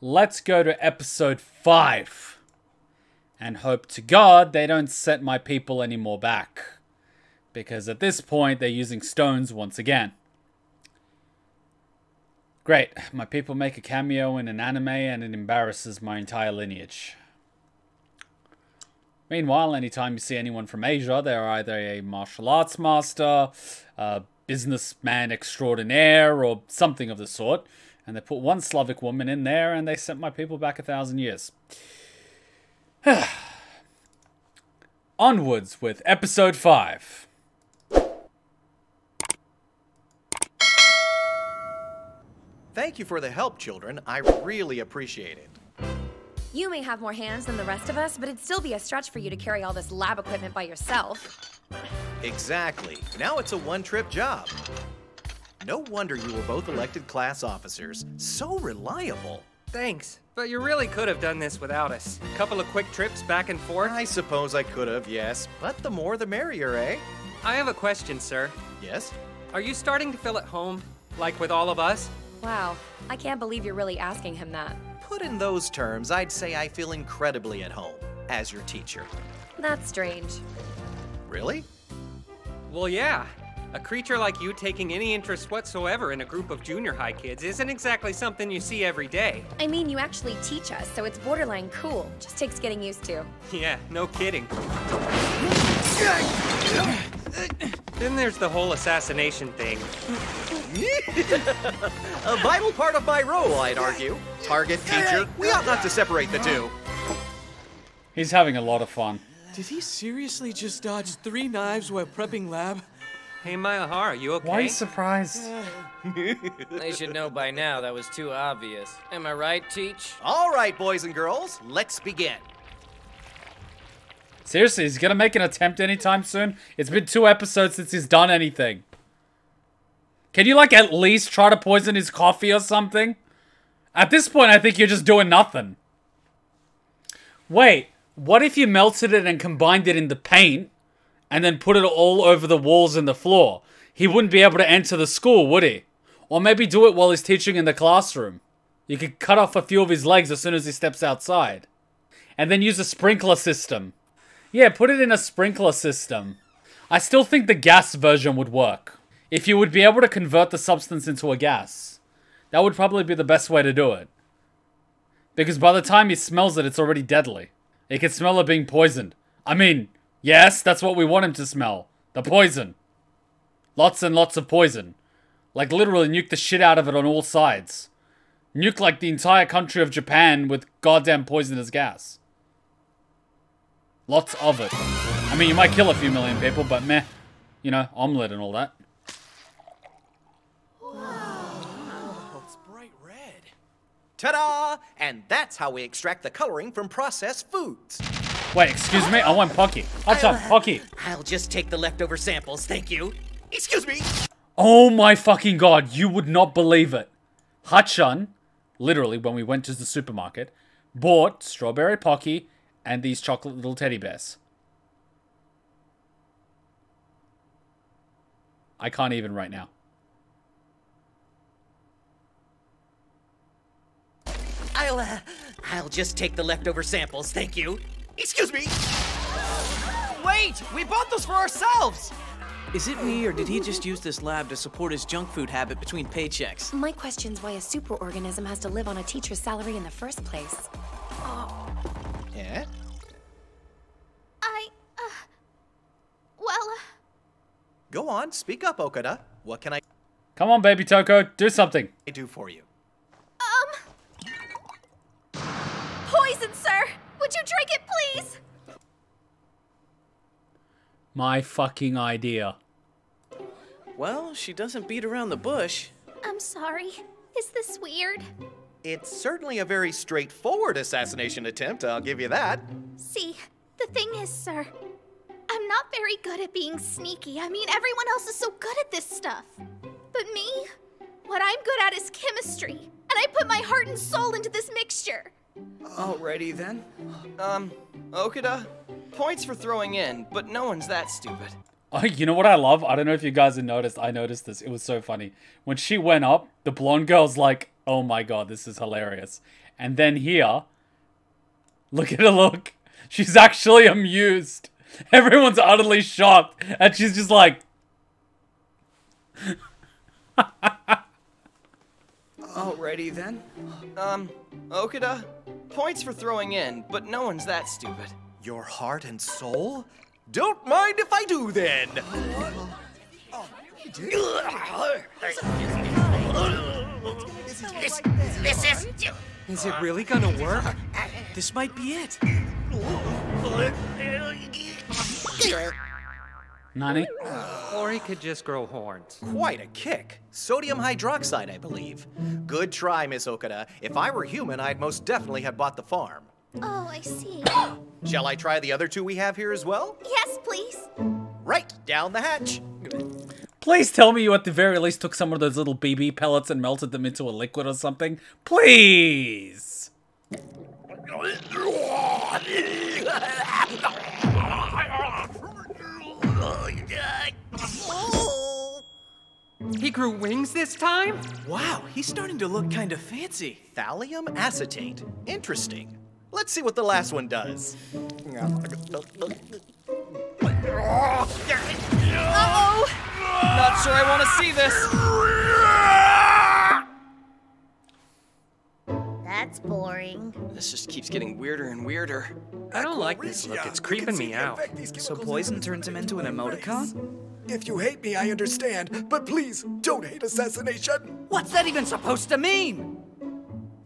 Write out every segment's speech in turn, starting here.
let's go to episode 5. And hope to God they don't set my people anymore back. Because at this point, they're using stones once again. Great, my people make a cameo in an anime and it embarrasses my entire lineage. Meanwhile, anytime you see anyone from Asia, they're either a martial arts master, a businessman extraordinaire, or something of the sort. And they put one Slavic woman in there and they sent my people back a thousand years. Onwards with episode 5. Thank you for the help, children. I really appreciate it. You may have more hands than the rest of us, but it'd still be a stretch for you to carry all this lab equipment by yourself. Exactly. Now it's a one-trip job. No wonder you were both elected class officers. So reliable. Thanks, but you really could have done this without us. A couple of quick trips back and forth. I suppose I could have, yes. But the more the merrier, eh? I have a question, sir. Yes? Are you starting to feel at home? Like with all of us? Wow, I can't believe you're really asking him that. Put in those terms, I'd say I feel incredibly at home as your teacher. That's strange. Really? Well, yeah. A creature like you taking any interest whatsoever in a group of junior high kids isn't exactly something you see every day. I mean, you actually teach us, so it's borderline cool. Just takes getting used to. Yeah, no kidding. then there's the whole assassination thing. a vital part of my role, I'd argue. Target, teacher, we ought not to separate the two. He's having a lot of fun. Did he seriously just dodge three knives while prepping lab? Hey, Maehara, you okay? Why are you surprised? they should know by now that was too obvious. Am I right, Teach? All right, boys and girls, let's begin. Seriously, he's gonna make an attempt anytime soon? It's been two episodes since he's done anything. Can you, like, at least try to poison his coffee or something? At this point, I think you're just doing nothing. Wait, what if you melted it and combined it in the paint and then put it all over the walls and the floor? He wouldn't be able to enter the school, would he? Or maybe do it while he's teaching in the classroom. You could cut off a few of his legs as soon as he steps outside. And then use a sprinkler system. Yeah, put it in a sprinkler system. I still think the gas version would work. If you would be able to convert the substance into a gas. That would probably be the best way to do it. Because by the time he smells it, it's already deadly. He can smell it being poisoned. I mean, yes, that's what we want him to smell. The poison. Lots and lots of poison. Like literally nuke the shit out of it on all sides. Nuke like the entire country of Japan with goddamn poisonous gas. Lots of it. I mean, you might kill a few million people, but meh. You know, omelette and all that. Ta-da! And that's how we extract the coloring from processed foods. Wait, excuse me? I want Pocky. What's up, Pocky? I'll just take the leftover samples, thank you. Excuse me! Oh my fucking god, you would not believe it. Hachan, literally, when we went to the supermarket, bought strawberry Pocky and these chocolate little teddy bears. I can't even right now. I'll, uh, I'll just take the leftover samples, thank you. Excuse me! Wait! We bought those for ourselves! Is it me, or did he just use this lab to support his junk food habit between paychecks? My question's why a superorganism has to live on a teacher's salary in the first place. Oh. Yeah? I, uh, well, uh, Go on, speak up, Okuda. What can I Come on, baby Toko, do something. I do for you? um... Poison, sir! Would you drink it, please? My fucking idea. Well, she doesn't beat around the bush. I'm sorry. Is this weird? It's certainly a very straightforward assassination attempt, I'll give you that. See, the thing is, sir, I'm not very good at being sneaky. I mean, everyone else is so good at this stuff. But me, what I'm good at is chemistry. And I put my heart and soul into this mixture. Alrighty then. Um, Okuda, points for throwing in, but no one's that stupid. Oh, you know what I love? I don't know if you guys have noticed. I noticed this. It was so funny. When she went up, the blonde girl's like, oh my god, this is hilarious. And then here, look at her look. She's actually amused. Everyone's utterly shocked. And she's just like, Alrighty then. Um, Okuda, points for throwing in, but no one's that stupid. Your heart and soul? Don't mind if I do then. Is it really gonna work? This might be it. Nani? Or he could just grow horns. Quite a kick. Sodium hydroxide, I believe. Good try, Miss Okuda. If I were human, I'd most definitely have bought the farm. Oh, I see. Shall I try the other two we have here as well? yes, please. Right, down the hatch. Please tell me you at the very least took some of those little BB pellets and melted them into a liquid or something. Please! He grew wings this time? Wow, he's starting to look kind of fancy. Thallium acetate. Interesting. Let's see what the last one does. Uh-oh! Not sure I want to see this. That's boring. This just keeps getting weirder and weirder. I don't like this look. It's creeping me out. So poison turns him into an emoticon? If you hate me, I understand, but please don't hate assassination. What's that even supposed to mean?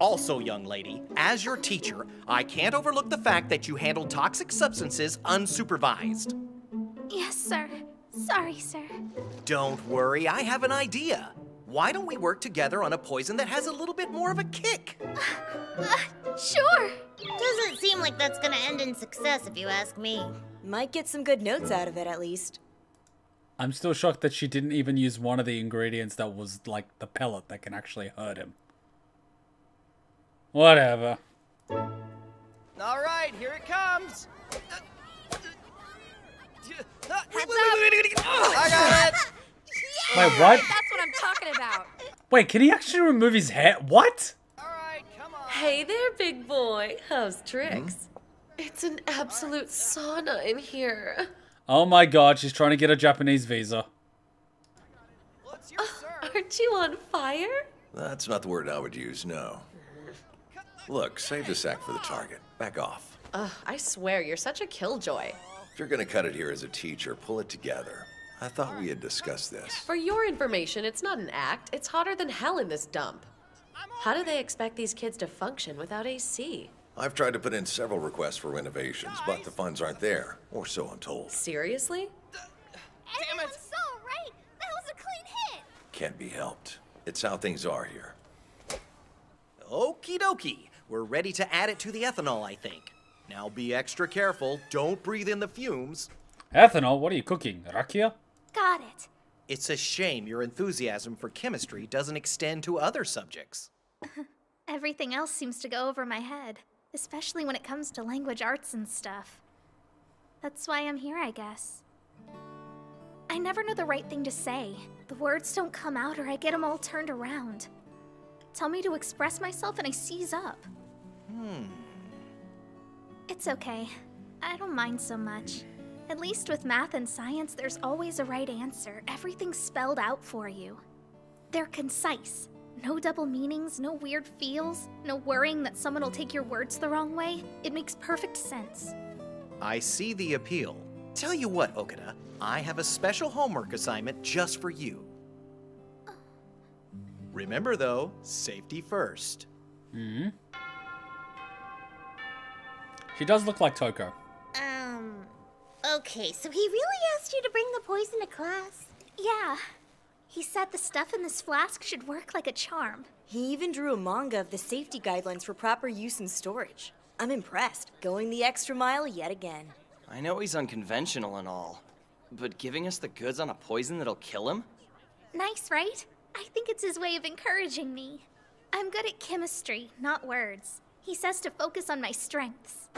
Also, young lady, as your teacher, I can't overlook the fact that you handled toxic substances unsupervised. Yes, sir. Sorry, sir. Don't worry, I have an idea. Why don't we work together on a poison that has a little bit more of a kick? Uh, sure. Doesn't seem like that's gonna end in success if you ask me. Might get some good notes out of it at least. I'm still shocked that she didn't even use one of the ingredients that was like the pellet that can actually hurt him. Whatever. All right, here it comes. I got it. Wait, what? That's what I'm talking about. Wait, can he actually remove his hair? What? Hey there, big boy. How's tricks? Hmm? It's an absolute sauna in here. Oh my god, she's trying to get a Japanese visa. Uh, aren't you on fire? That's not the word I would use, no. Look, save the sack for the target. Back off. Ugh, I swear, you're such a killjoy. If you're gonna cut it here as a teacher, pull it together. I thought we had discussed this. For your information, it's not an act. It's hotter than hell in this dump. How do they expect these kids to function without AC? I've tried to put in several requests for renovations, but the funds aren't there, or so I'm told. Seriously? Damn it! so right. That was a clean hit. Can't be helped. It's how things are here. Okie dokie. We're ready to add it to the ethanol, I think. Now be extra careful. Don't breathe in the fumes. Ethanol? What are you cooking? Rakia? Got it. It's a shame your enthusiasm for chemistry doesn't extend to other subjects. Everything else seems to go over my head, especially when it comes to language arts and stuff. That's why I'm here, I guess. I never know the right thing to say. The words don't come out or I get them all turned around. Tell me to express myself and I seize up. Hmm. It's okay. I don't mind so much. At least with math and science, there's always a right answer. Everything's spelled out for you. They're concise. No double meanings, no weird feels, no worrying that someone will take your words the wrong way. It makes perfect sense. I see the appeal. Tell you what, Okuda, I have a special homework assignment just for you. Remember, though, safety first. Hmm. She does look like Toko. Um, okay, so he really asked you to bring the poison to class? Yeah. He said the stuff in this flask should work like a charm. He even drew a manga of the safety guidelines for proper use and storage. I'm impressed, going the extra mile yet again. I know he's unconventional and all, but giving us the goods on a poison that'll kill him? Nice, right? I think it's his way of encouraging me. I'm good at chemistry, not words. He says to focus on my strengths.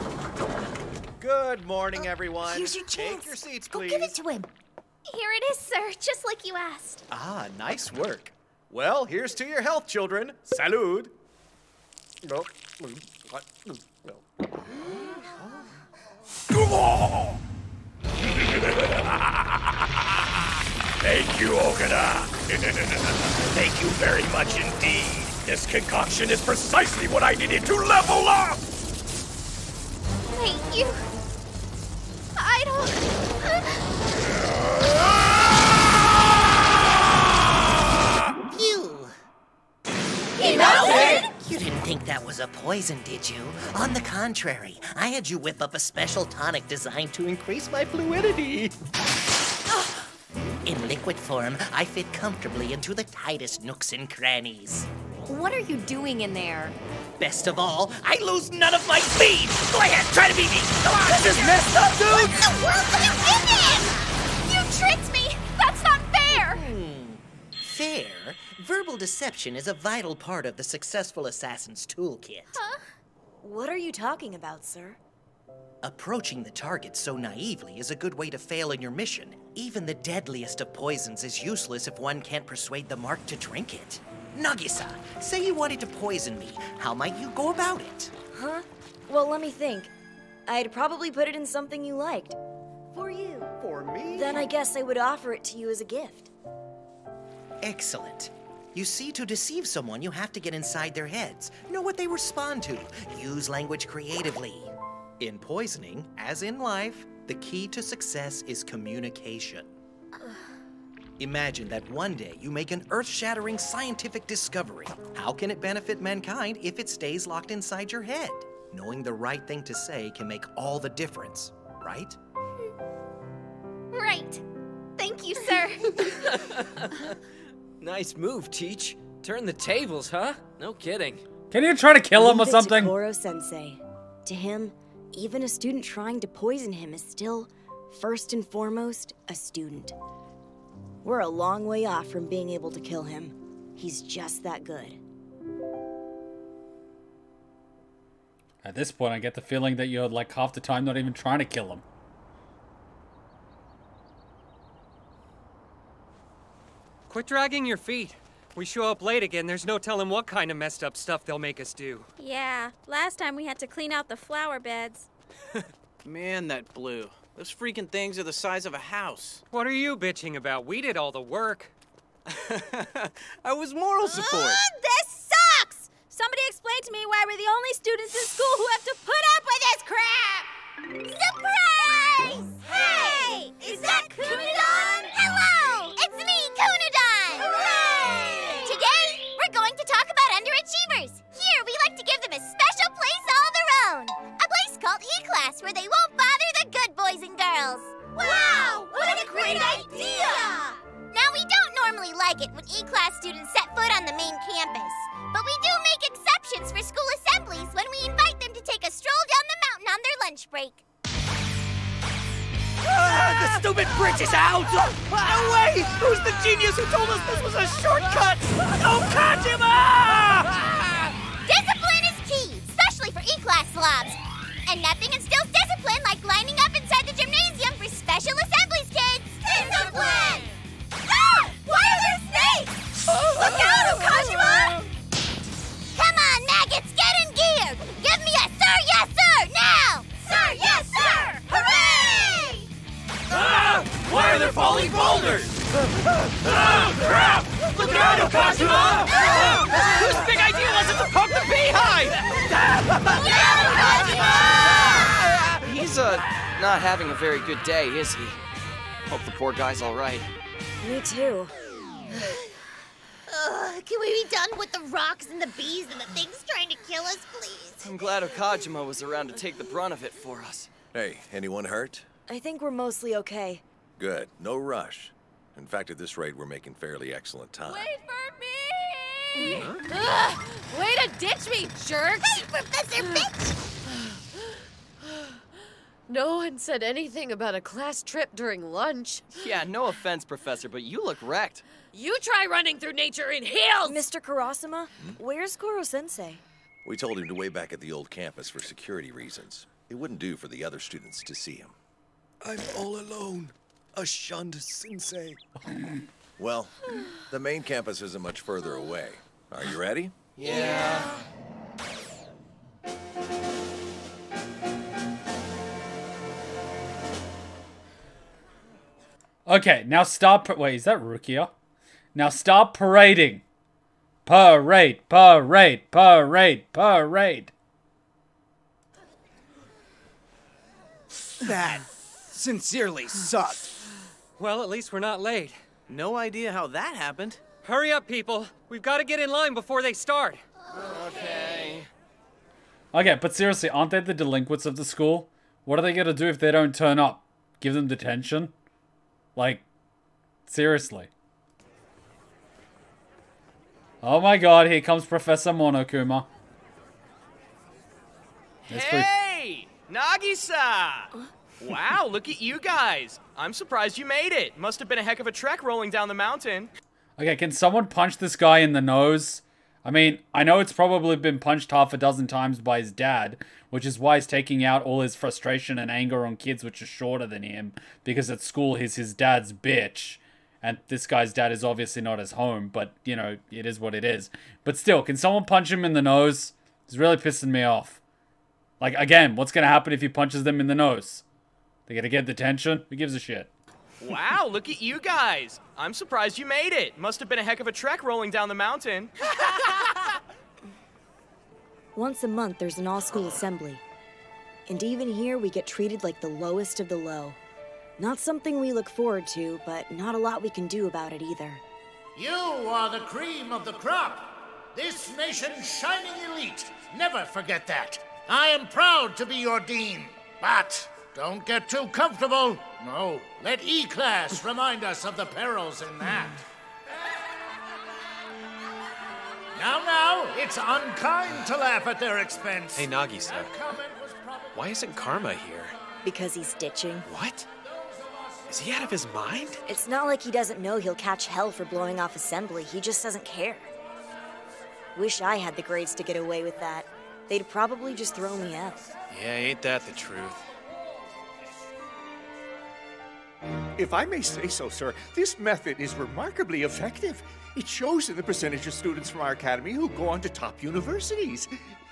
Good morning, everyone. here's your chance. Take your seats, please. Go give it to him. Here it is, sir, just like you asked. Ah, nice work. Well, here's to your health, children. Salud. Thank you, Okuda. Thank you very much indeed. This concoction is precisely what I needed to level up! Thank you. Poison, did you? On the contrary, I had you whip up a special tonic designed to increase my fluidity. In liquid form, I fit comfortably into the tightest nooks and crannies. What are you doing in there? Best of all, I lose none of my speed! Go ahead, try to beat me! Come on! This is messed up, dude! What the world are you thinking? You tricked me! That's not fair! Hmm. Fair? Verbal deception is a vital part of the successful assassin's toolkit. Huh? What are you talking about, sir? Approaching the target so naively is a good way to fail in your mission. Even the deadliest of poisons is useless if one can't persuade the mark to drink it. Nagisa, say you wanted to poison me. How might you go about it? Huh? Well, let me think. I'd probably put it in something you liked. For you. For me? Then I guess I would offer it to you as a gift. Excellent. You see, to deceive someone, you have to get inside their heads, know what they respond to, use language creatively. In poisoning, as in life, the key to success is communication. Imagine that one day you make an earth shattering scientific discovery. How can it benefit mankind if it stays locked inside your head? Knowing the right thing to say can make all the difference, right? Right. Thank you, sir. Nice move, Teach. Turn the tables, huh? No kidding. Can you try to kill him or something? To Koro Sensei. To him, even a student trying to poison him is still, first and foremost, a student. We're a long way off from being able to kill him. He's just that good. At this point, I get the feeling that you're like half the time not even trying to kill him. Quit dragging your feet. We show up late again, there's no telling what kind of messed up stuff they'll make us do. Yeah, last time we had to clean out the flower beds. Man, that blue. Those freaking things are the size of a house. What are you bitching about? We did all the work. I was moral support. Ugh, this sucks! Somebody explain to me why we're the only students in school who have to put up with this crap! E-Class where they won't bother the good boys and girls. Wow! What a great idea! Now, we don't normally like it when E-Class students set foot on the main campus. But we do make exceptions for school assemblies when we invite them to take a stroll down the mountain on their lunch break. Ah, the stupid bridge is out! Wait! Who's the genius who told us this was a shortcut? Oh, Kajima! Discipline is key, especially for E-class slobs. And nothing instills discipline like lining up inside the gymnasium for special assemblies, kids. Discipline! Ah! Why are there snakes? Look out, Okajima! Come on, maggots, get in gear! Give me a sir, yes, sir, now! Sir, yes, sir! Hooray! Ah! Why are there falling boulders? oh, crap! Look out, Okajima! Whose big idea was it to poke the beehive? He's, uh, not having a very good day, is he? Hope the poor guy's alright. Me too. Ugh, can we be done with the rocks and the bees and the things trying to kill us, please? I'm glad Okajima was around to take the brunt of it for us. Hey, anyone hurt? I think we're mostly okay. Good. No rush. In fact, at this rate, we're making fairly excellent time. Ugh, way to ditch me, jerk! Hey, Professor Bitch! No one said anything about a class trip during lunch. Yeah, no offense, Professor, but you look wrecked. You try running through nature in heels! Mr. Karasuma, where's Koro Sensei? We told him to way back at the old campus for security reasons. It wouldn't do for the other students to see him. I'm all alone. A shunned sensei. Well, the main campus isn't much further away. Are you ready? Yeah. Okay, now stop. Wait, is that Rukia? Now stop parading. Parade, parade, parade, parade. That sincerely sucked. Well, at least we're not late. No idea how that happened. Hurry up, people. We've got to get in line before they start. Okay. Okay, but seriously, aren't they the delinquents of the school? What are they gonna do if they don't turn up? Give them detention? Like, seriously. Oh my god, here comes Professor Monokuma. That's Hey! Nagisa! Wow, look at you guys. I'm surprised you made it. Must have been a heck of a trek rolling down the mountain. Okay, can someone punch this guy in the nose? I mean, I know it's probably been punched half a dozen times by his dad, which is why he's taking out all his frustration and anger on kids which are shorter than him, because at school he's his dad's bitch. And this guy's dad is obviously not his home, but, you know, it is what it is. But still, can someone punch him in the nose? It's really pissing me off. Like, again, what's gonna happen if he punches them in the nose? They're gonna get detention? Who gives a shit? Wow, look at you guys. I'm surprised you made it. Must have been a heck of a trek rolling down the mountain. Once a month, there's an all school assembly. And even here, we get treated like the lowest of the low. Not something we look forward to, but not a lot we can do about it either. You are the cream of the crop. This nation's shining elite. Never forget that. I am proud to be your dean. But don't get too comfortable. No, let E Class remind us of the perils in that. Now, now, it's unkind to laugh at their expense. Hey, Nagisa. Why isn't Karma here? Because he's ditching. What? Is he out of his mind? It's not like he doesn't know he'll catch hell for blowing off assembly, he just doesn't care. Wish I had the grades to get away with that. They'd probably just throw me out. Yeah, ain't that the truth? If I may say so, sir, this method is remarkably effective. It shows in the percentage of students from our academy who go on to top universities.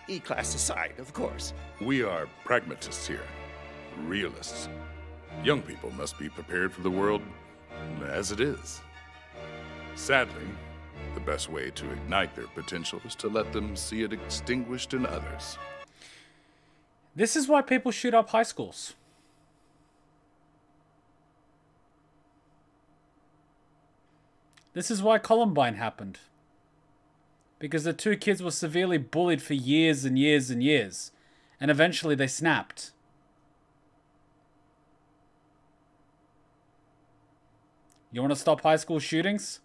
E class aside, of course. We are pragmatists here, realists. Young people must be prepared for the world as it is. Sadly, the best way to ignite their potential is to let them see it extinguished in others. This is why people shoot up high schools. This is why Columbine happened. Because the two kids were severely bullied for years and years and years. And eventually they snapped. You want to stop high school shootings?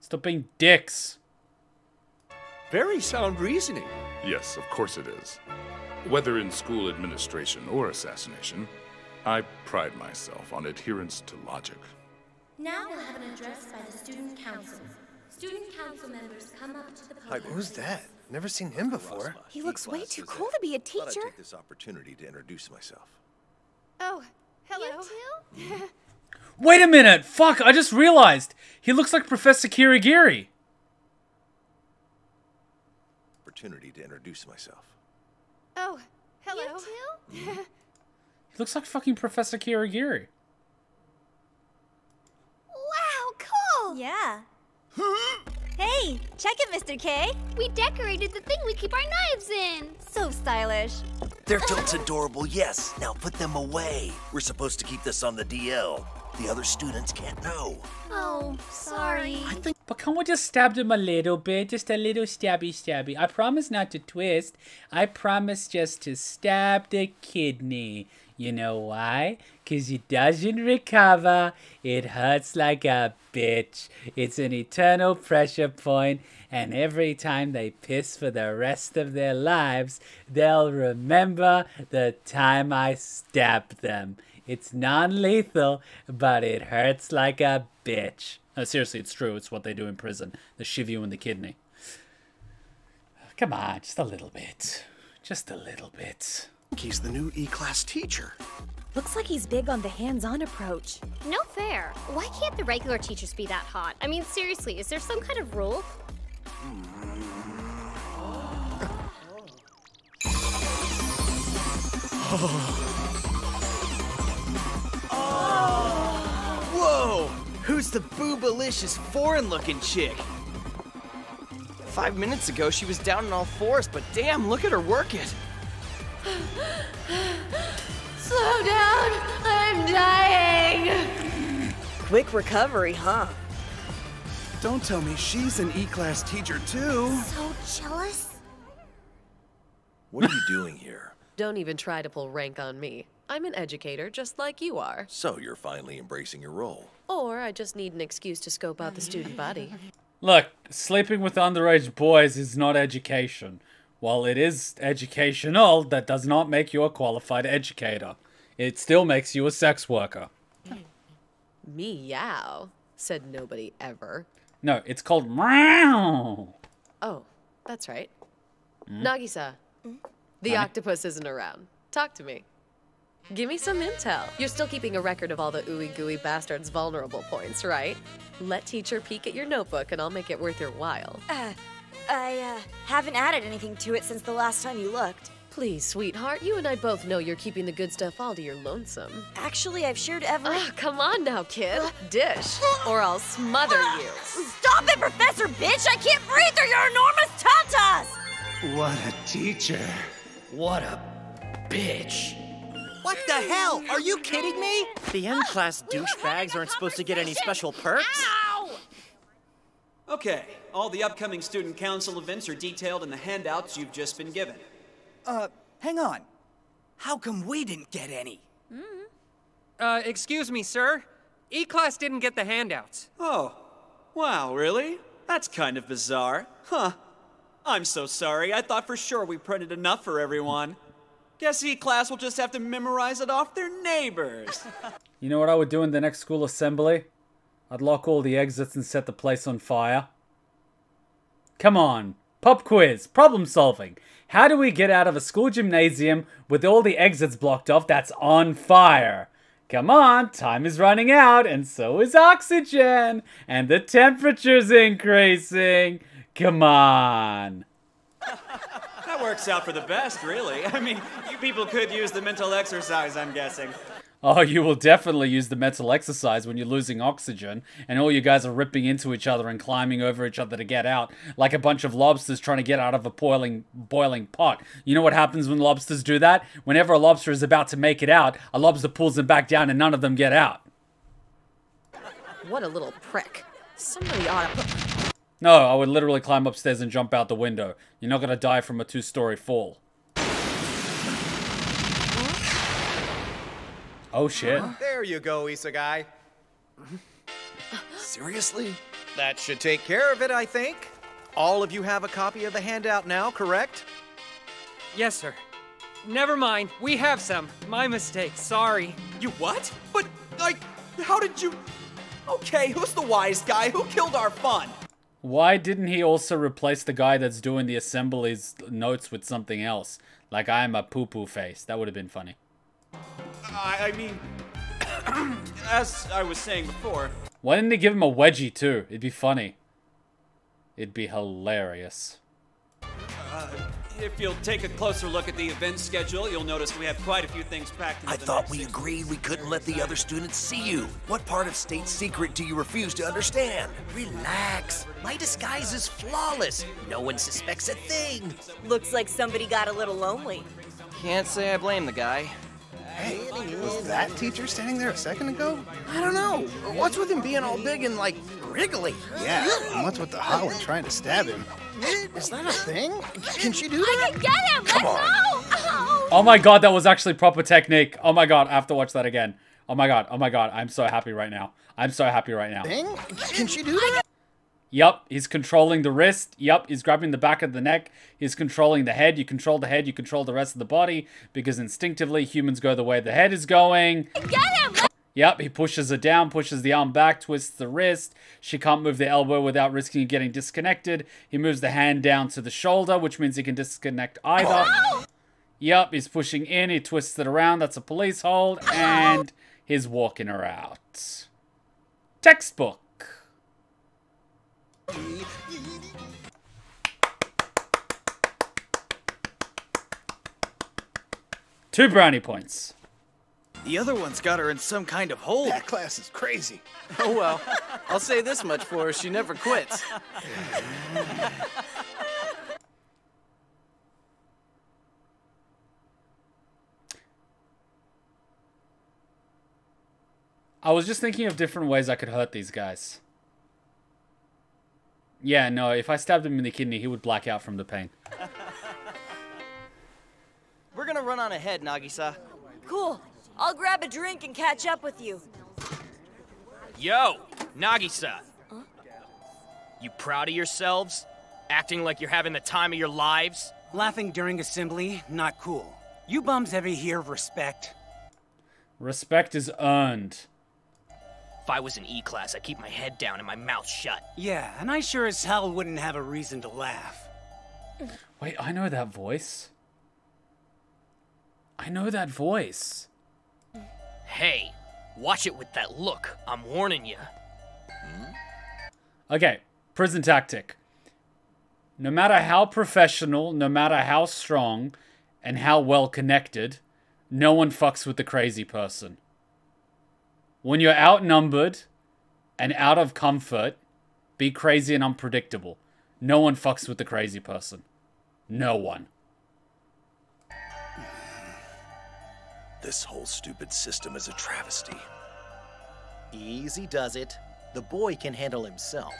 Stop being dicks. Very sound reasoning. Yes, of course it is. Whether in school administration or assassination, I pride myself on adherence to logic. Now we'll have an address by the student council. Student council members come up to the Hi, podium. who's that? Never seen him before. He looks way too cool to be a Thought I'd teacher. take this opportunity to introduce myself. Oh, hello. You too? Wait a minute! Fuck, I just realized! He looks like Professor Kirigiri. Opportunity to introduce myself. oh, hello. You too? He looks like fucking Professor Kirigiri. wow, cool. Yeah. hey, check it, Mr. K. We decorated the thing we keep our knives in. So stylish. They're totes adorable, yes. Now put them away. We're supposed to keep this on the DL. The other students can't know. Oh, sorry. I think But can't we just stab him a little bit? Just a little stabby stabby. I promise not to twist. I promise just to stab the kidney. You know why? Because it doesn't recover. It hurts like a bitch. It's an eternal pressure point, and every time they piss for the rest of their lives, they'll remember the time I stabbed them. It's non lethal, but it hurts like a bitch. No, seriously, it's true. It's what they do in prison. They shiv you in the kidney. Come on, just a little bit. Just a little bit. He's the new E-class teacher. Looks like he's big on the hands on approach. No fair. Why can't the regular teachers be that hot? I mean, seriously, is there some kind of rule? Whoa! Who's the boobalicious foreign-looking chick? Five minutes ago, she was down on all fours, but damn, look at her work it. Slow down! I'm dying! Quick recovery, huh? Don't tell me she's an E-class teacher too. So jealous. What are you doing here? Don't even try to pull rank on me. I'm an educator, just like you are. So you're finally embracing your role. Or I just need an excuse to scope out the student body. Look, sleeping with underage boys is not education. While it is educational, that does not make you a qualified educator. It still makes you a sex worker. Meow, said nobody ever. No, it's called meow. Oh, that's right. Hmm? Nagisa, the Honey? octopus isn't around. Talk to me. Give me some intel. You're still keeping a record of all the ooey gooey bastards' vulnerable points, right? Let teacher peek at your notebook and I'll make it worth your while. Uh, I, uh, haven't added anything to it since the last time you looked. Please, sweetheart, you and I both know you're keeping the good stuff all to your lonesome. Actually, I've shared every- Ah, come on now, kid. Dish, or I'll smother you. Stop it, Professor Bitch! I can't breathe through your enormous tatas! What a teacher. What a bitch. What the hell? Are you kidding me? The M-class douchebags aren't supposed to get any special perks. Okay, all the upcoming student council events are detailed in the handouts you've just been given. Uh, hang on. How come we didn't get any? Mm. Uh, excuse me, sir. E-class didn't get the handouts. Oh, wow, really? That's kind of bizarre. Huh. I'm so sorry. I thought for sure we printed enough for everyone. Guess E-class will just have to memorize it off their neighbors. You know what I would do in the next school assembly? I'd lock all the exits and set the place on fire. Come on. Pop quiz. Problem solving. How do we get out of a school gymnasium with all the exits blocked off that's on fire? Come on, time is running out, and so is oxygen, and the temperature's increasing. Come on. that works out for the best, really. I mean, you people could use the mental exercise, I'm guessing. Oh, you will definitely use the mental exercise when you're losing oxygen and all you guys are ripping into each other and climbing over each other to get out, like a bunch of lobsters trying to get out of a boiling boiling pot. You know what happens when lobsters do that? Whenever a lobster is about to make it out, a lobster pulls them back down and none of them get out. What a little prick. Somebody ought to put. No, I would literally climb upstairs and jump out the window. You're not gonna die from a two-story fall. Oh shit. There you go, Isogai. Seriously? That should take care of it, I think. All of you have a copy of the handout now, correct? Yes, sir. Never mind. We have some. My mistake. Sorry. You what? But, like, how did you. Okay, who's the wise guy? Who killed our fun? Why didn't he also replace the guy that's doing the assembly's notes with something else? Like I'm a poo-poo face. That would have been funny. I, I mean, as I was saying before, Why didn't they give him a wedgie too? It'd be funny. It'd be hilarious. uh, if you'll take a closer look at the event schedule, you'll notice we have quite a few things packed into I the thought we agreed we couldn't let the other students see you. What part of state secret do you refuse to understand? Relax. My disguise is flawless. No one suspects a thing. Looks like somebody got a little lonely. Can't say I blame the guy. Hey, was that teacher standing there a second ago? I don't know. What's with him being all big and like wriggly? Yeah, and what's with the hot one trying to stab him? Is that a thing? Can she do that? I that? can get him! Let's go! Oh. Oh my god, that was actually proper technique. Oh my god, I have to watch that again. Oh my god, oh my god, I'm so happy right now. I'm so happy right now. Thing? Can she do that? Yup, he's controlling the wrist. Yup, he's grabbing the back of the neck. He's controlling the head. You control the head, you control the rest of the body because instinctively humans go the way the head is going. Yep, he pushes her down, pushes the arm back, twists the wrist. She can't move the elbow without risking getting disconnected. He moves the hand down to the shoulder, which means he can disconnect either. Oh. Yep, he's pushing in, he twists it around. That's a police hold, and he's walking her out. Textbook. Two brownie points. The other one's got her in some kind of hold. That class is crazy. Oh well, I'll say this much for her: she never quits. I was just thinking of different ways I could hurt these guys. Yeah, no, if I stabbed him in the kidney, he would black out from the pain. We're gonna run on ahead, Nagisa. Cool. I'll grab a drink and catch up with you. Yo, Nagisa. You proud of yourselves? Acting like you're having the time of your lives? Laughing during assembly, not cool. You bums ever hear of respect? Respect is earned. If I was in E class, I'd keep my head down and my mouth shut. Yeah, and I sure as hell wouldn't have a reason to laugh. Wait, I know that voice. I know that voice. Hey, watch it with that look. I'm warning you. Hmm? Okay, prison tactic. No matter how professional, no matter how strong, and how well connected, no one fucks with the crazy person. When you're outnumbered and out of comfort, be crazy and unpredictable. No one fucks with the crazy person. No one. This whole stupid system is a travesty. Easy does it. The boy can handle himself.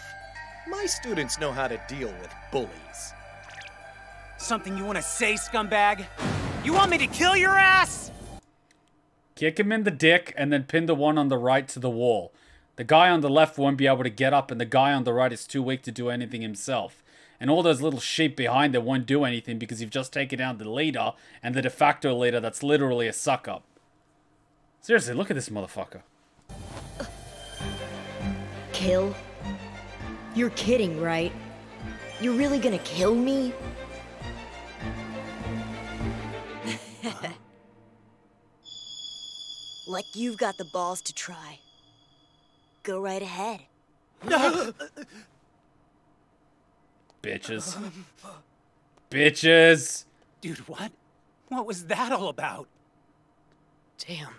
My students know how to deal with bullies. Something you want to say, scumbag? You want me to kill your ass? Kick him in the dick and then pin the one on the right to the wall. The guy on the left won't be able to get up, and the guy on the right is too weak to do anything himself. And all those little sheep behind there won't do anything because you've just taken down the leader and the de facto leader that's literally a suck up. Seriously, look at this motherfucker. Kill? You're kidding, right? You're really gonna kill me? like you've got the balls to try. Go right ahead. Bitches. Bitches. Dude, what? What was that all about? Damn,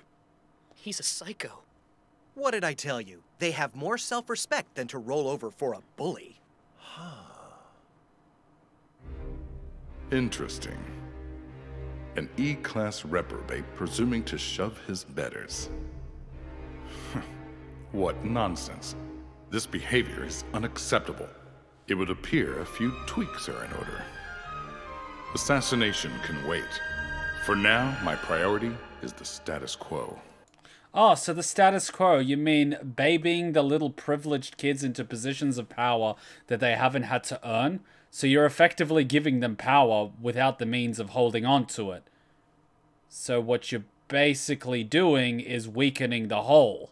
he's a psycho. What did I tell you? They have more self-respect than to roll over for a bully. Huh. Interesting. An E-class reprobate presuming to shove his betters. what nonsense. This behavior is unacceptable. It would appear a few tweaks are in order. Assassination can wait. For now, my priority is the status quo. Oh, so the status quo, you mean babying the little privileged kids into positions of power that they haven't had to earn? So you're effectively giving them power without the means of holding on to it. So what you're basically doing is weakening the whole.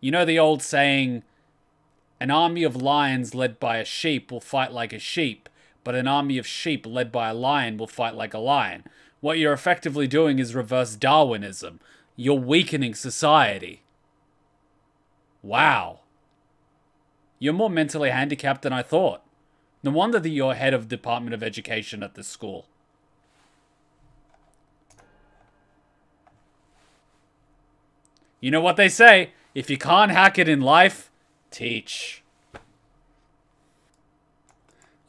You know the old saying, an army of lions led by a sheep will fight like a sheep, but an army of sheep led by a lion will fight like a lion. What you're effectively doing is reverse Darwinism. You're weakening society. Wow. You're more mentally handicapped than I thought. No wonder that you're head of Department of Education at this school. You know what they say? If you can't hack it in life, teach.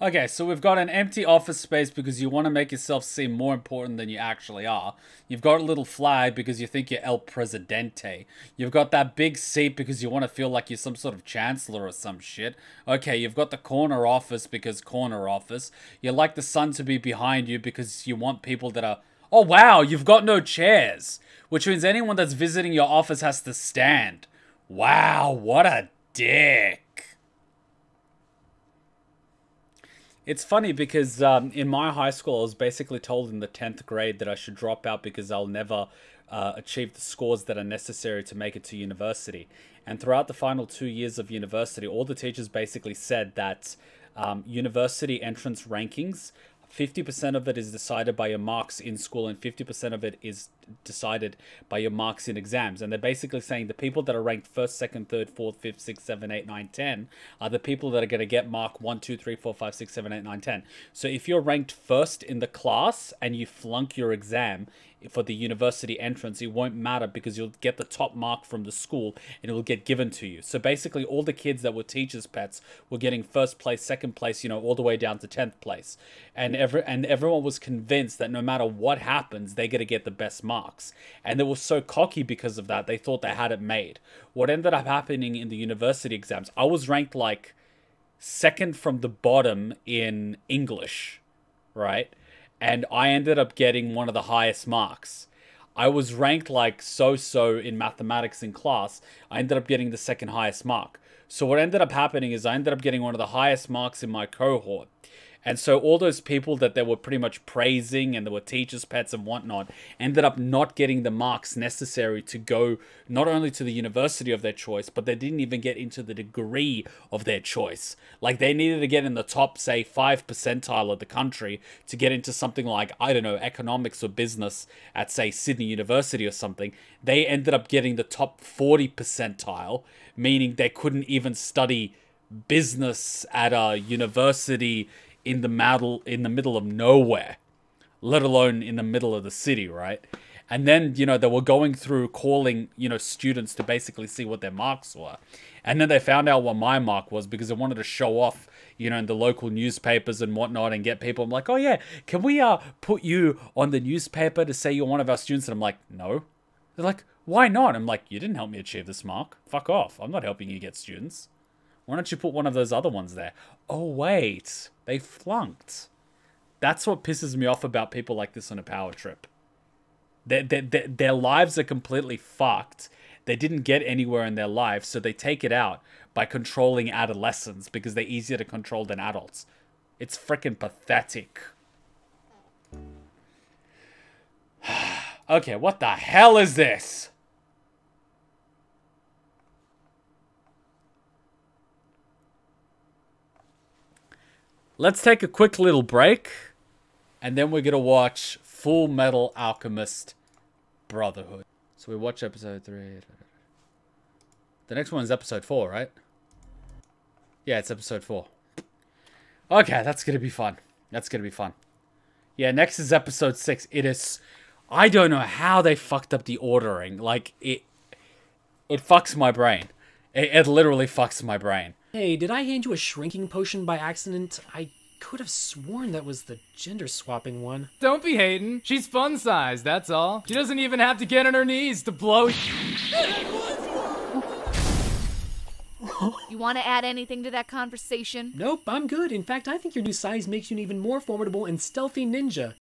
Okay, so we've got an empty office space because you want to make yourself seem more important than you actually are. You've got a little flag because you think you're El Presidente. You've got that big seat because you want to feel like you're some sort of chancellor or some shit. Okay, you've got the corner office because corner office. You like the sun to be behind you because you want people that are... Oh wow, you've got no chairs. Which means anyone that's visiting your office has to stand. Wow, what a dick. It's funny because um, in my high school, I was basically told in the 10th grade that I should drop out because I'll never uh, achieve the scores that are necessary to make it to university. And throughout the final two years of university, all the teachers basically said that um, university entrance rankings 50% of it is decided by your marks in school and 50% of it is decided by your marks in exams. And they're basically saying the people that are ranked first, second, third, fourth, fifth, sixth, seven, eight, nine, ten are the people that are going to get mark one, two, three, four, five, six, seven, eight, nine, ten. So if you're ranked first in the class and you flunk your exam, for the university entrance, it won't matter because you'll get the top mark from the school and it will get given to you. So basically, all the kids that were teachers' pets were getting first place, second place, you know, all the way down to tenth place, and every and everyone was convinced that no matter what happens, they're gonna get the best marks. And they were so cocky because of that, they thought they had it made. What ended up happening in the university exams, I was ranked like second from the bottom in English, right? And I ended up getting one of the highest marks. I was ranked like so so in mathematics in class. I ended up getting the second highest mark. So what ended up happening is I ended up getting one of the highest marks in my cohort. And so all those people that they were pretty much praising and they were teachers' pets and whatnot ended up not getting the marks necessary to go not only to the university of their choice, but they didn't even get into the degree of their choice. Like they needed to get in the top, say, 5 percentile of the country to get into something like, I don't know, economics or business at, say, Sydney University or something. They ended up getting the top 40 percentile, meaning they couldn't even study business at a university in the middle in the middle of nowhere, let alone in the middle of the city, right? And then, you know, they were going through calling, you know, students to basically see what their marks were. And then they found out what my mark was because they wanted to show off, you know, in the local newspapers and whatnot and get people. I'm like, oh yeah, can we uh put you on the newspaper to say you're one of our students? And I'm like, no. They're like, why not? I'm like, you didn't help me achieve this mark. Fuck off. I'm not helping you get students. Why don't you put one of those other ones there? Oh, wait. They flunked. That's what pisses me off about people like this on a power trip. Their, their, their, their lives are completely fucked. They didn't get anywhere in their life, so they take it out by controlling adolescents because they're easier to control than adults. It's freaking pathetic. okay, what the hell is this? Let's take a quick little break, and then we're going to watch Full Metal Alchemist Brotherhood. So we watch episode 3. The next one is episode 4, right? Yeah, it's episode 4. Okay, that's going to be fun. That's going to be fun. Yeah, next is episode 6. It is... I don't know how they fucked up the ordering. Like, it... It fucks my brain. It, it literally fucks my brain. Hey, did I hand you a shrinking potion by accident? I could have sworn that was the gender swapping one. Don't be hating. She's fun sized, that's all. She doesn't even have to get on her knees to blow. You want to add anything to that conversation? Nope, I'm good. In fact, I think your new size makes you an even more formidable and stealthy ninja.